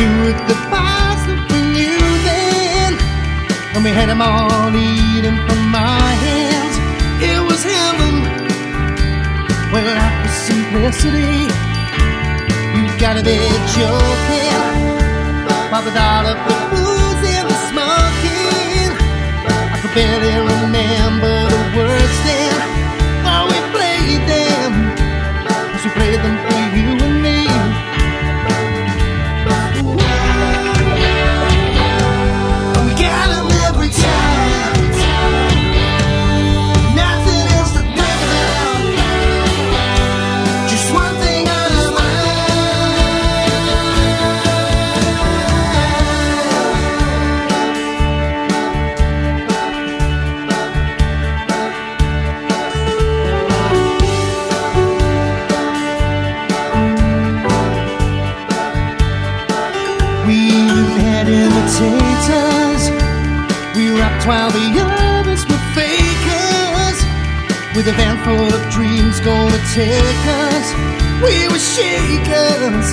soothe the fires that we knew then. And we had them all eating from my hands. It was heaven Well, life was simplicity. You gotta be joking. By the dollar for booze and the smoking. I could barely remember. Even had imitators. We rapped while the others were fakers. With a van full of dreams gonna take us. We were shakers.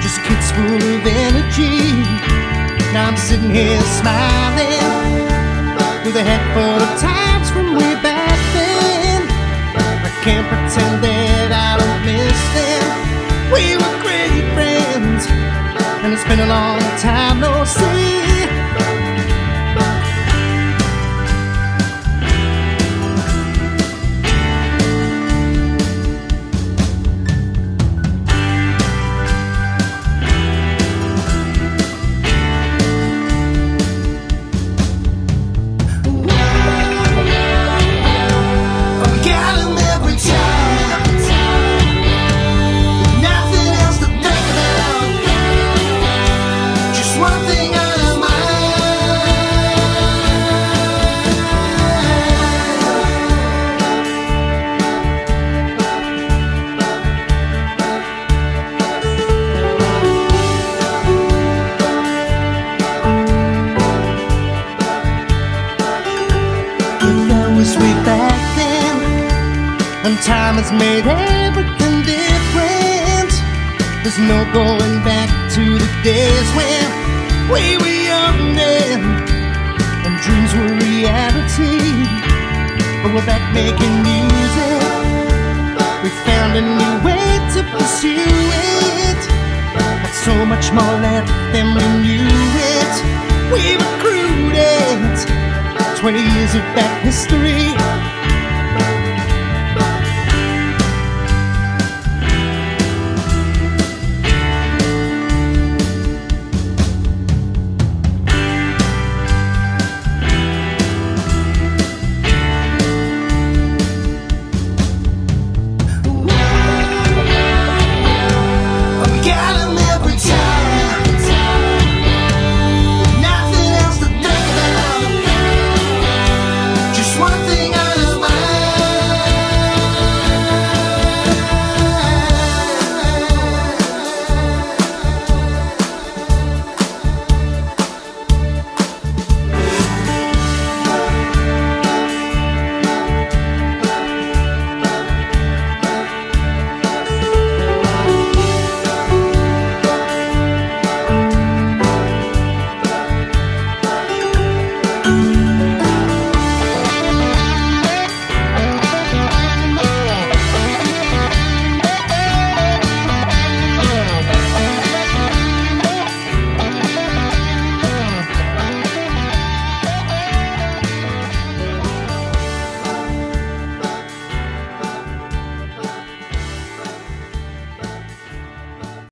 Just kids full of energy. Now I'm sitting here smiling. With a head full Way back then, and time has made everything different. There's no going back to the days when we were young then, and dreams were reality. But we're back making music. We found a new way to pursue it. Got so much more left than we knew it. We recruited 20 years of that history